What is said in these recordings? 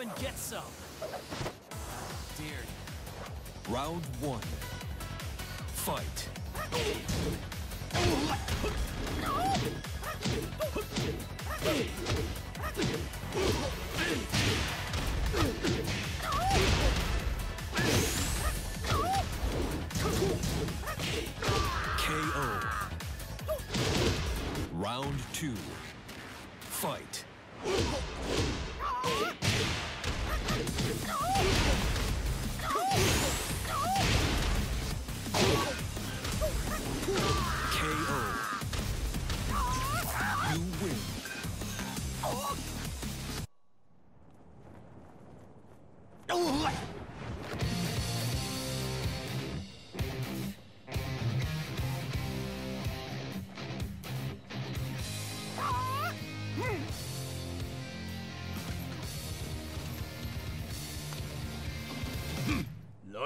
Come and get some. Dear. Round one. Fight.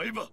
라이바. 라이바.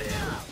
KO.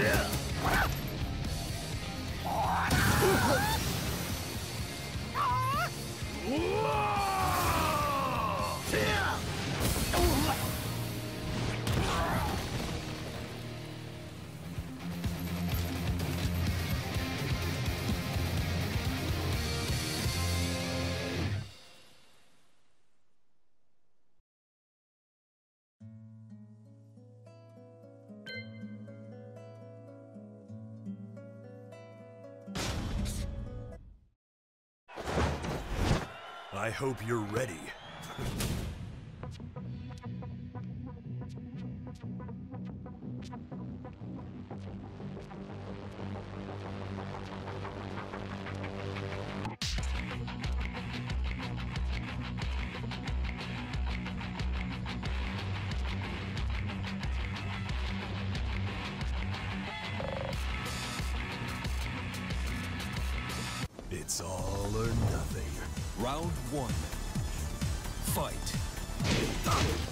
Yeah. I hope you're ready. It's all or nothing. Round one. Fight.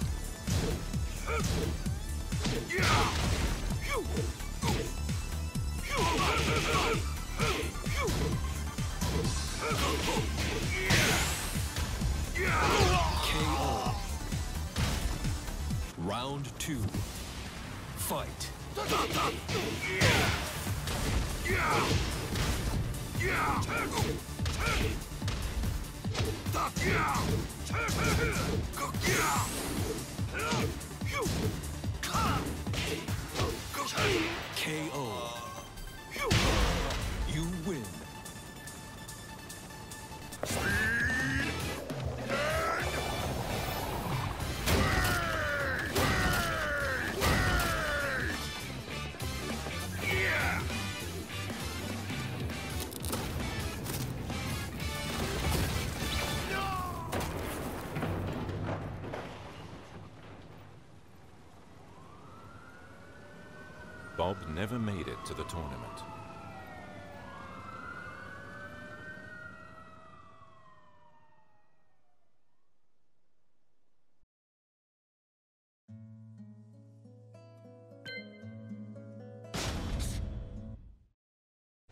Never made it to the tournament.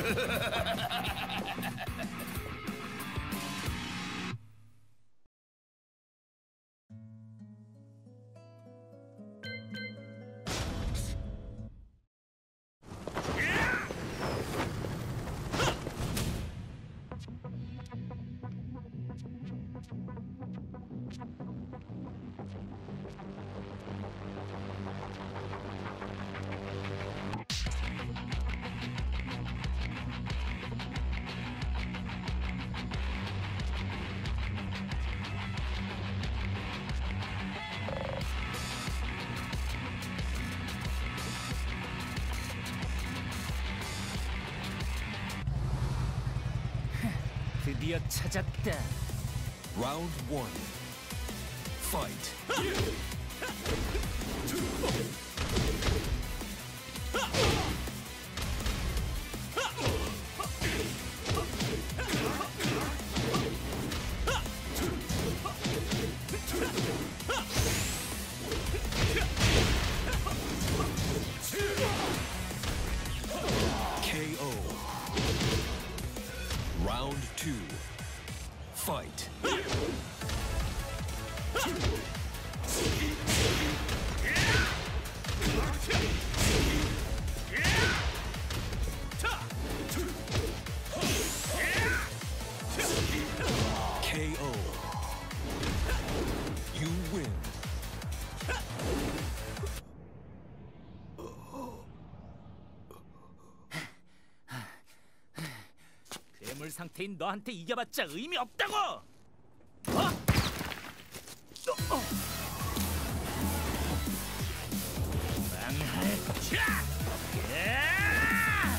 You win. 드디어 찾았다. Round one. Fight. 상태인 너한테 이겨봤자 의미 없다고. 어? 어? 망할 자! 야!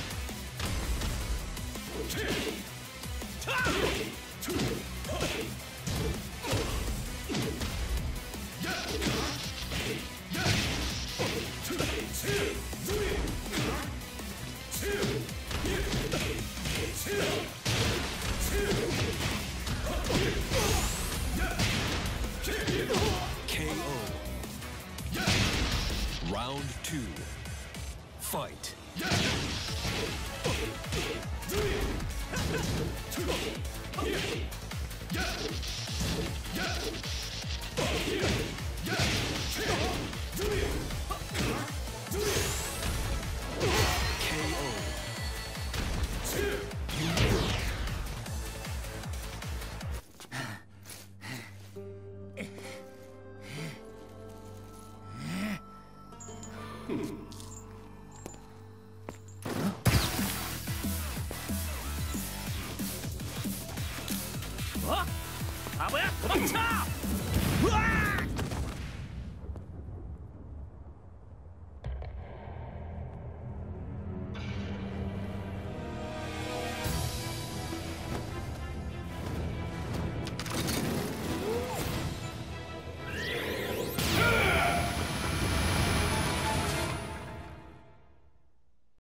あっや止まっちゃ